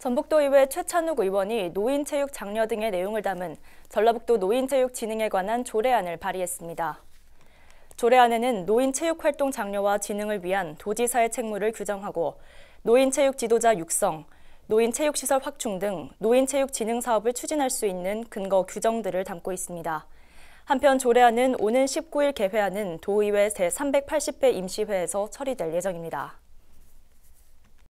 전북도의회 최찬욱 의원이 노인체육 장려 등의 내용을 담은 전라북도 노인체육 진흥에 관한 조례안을 발의했습니다. 조례안에는 노인체육활동 장려와 진흥을 위한 도지사의 책무를 규정하고 노인체육 지도자 육성, 노인체육시설 확충 등 노인체육 진흥 사업을 추진할 수 있는 근거 규정들을 담고 있습니다. 한편 조례안은 오는 19일 개회하는 도의회 제380회 임시회에서 처리될 예정입니다.